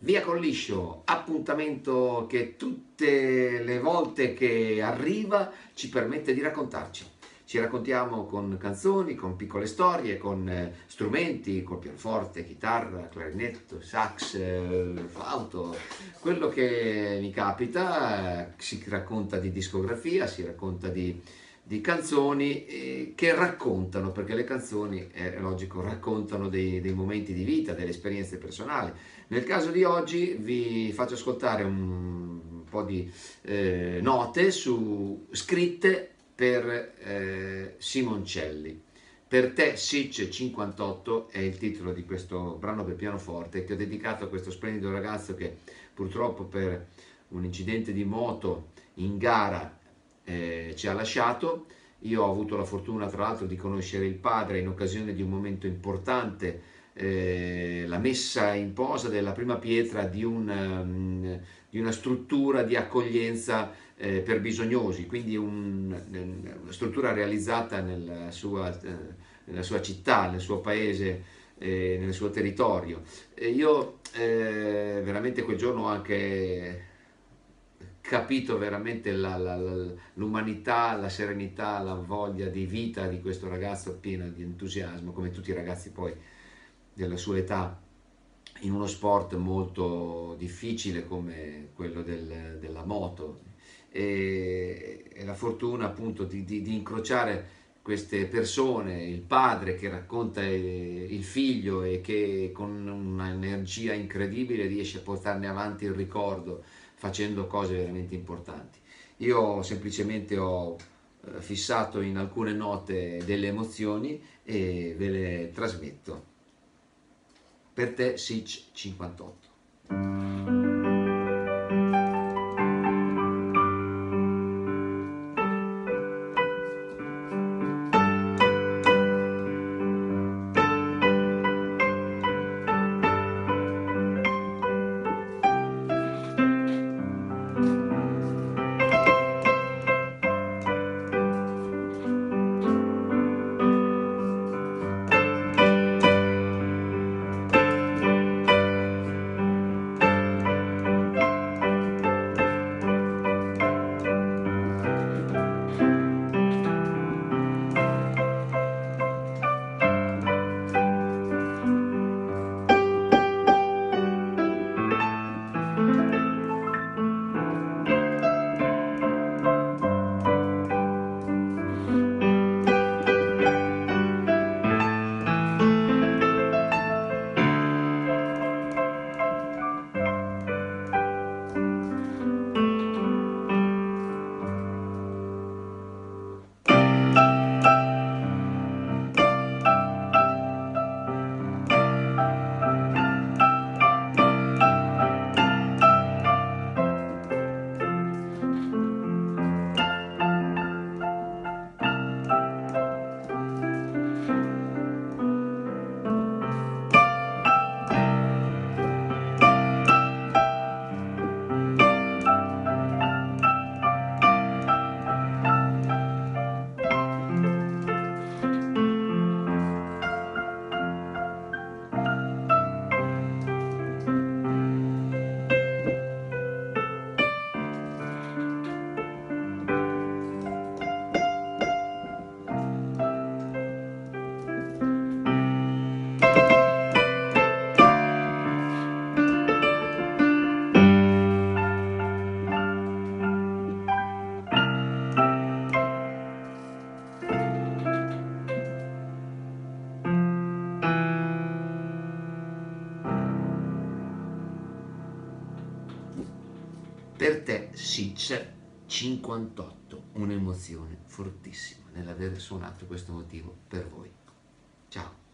Via con liscio, appuntamento che tutte le volte che arriva ci permette di raccontarci. Ci raccontiamo con canzoni, con piccole storie, con eh, strumenti, col pianoforte, chitarra, clarinetto, sax, eh, flauto, quello che mi capita, eh, si racconta di discografia, si racconta di di canzoni eh, che raccontano, perché le canzoni, è logico, raccontano dei, dei, momenti di vita, delle esperienze personali. Nel caso di oggi vi faccio ascoltare un, po' di eh, note su, scritte per eh, Simoncelli. Per te Sitch 58 è il titolo di questo brano per pianoforte che ho dedicato a questo splendido ragazzo che purtroppo per un incidente di moto in gara eh, ci ha lasciato. Io ho avuto la fortuna tra l'altro di conoscere il padre in occasione di un momento importante, eh, la messa in posa della prima pietra di, un, um, di una struttura di accoglienza eh, per bisognosi, quindi un, una struttura realizzata nella sua, eh, nella sua, città, nel suo paese, eh, nel suo territorio. E io eh, veramente quel giorno ho anche capito veramente la, la, la, l'umanità, la serenità, la voglia di vita di questo ragazzo pieno di entusiasmo, come tutti i ragazzi poi della sua età, in uno sport molto difficile come quello del, della moto. E, e, la fortuna appunto di, di, di, incrociare queste persone, il padre che racconta il figlio e che con un'energia incredibile riesce a portarne avanti il ricordo facendo cose veramente importanti. Io semplicemente ho eh, fissato in alcune note delle emozioni e ve le trasmetto. Per te Sitch 58. Per te Sitch 58, un'emozione fortissima nell'aver suonato questo motivo per voi. Ciao!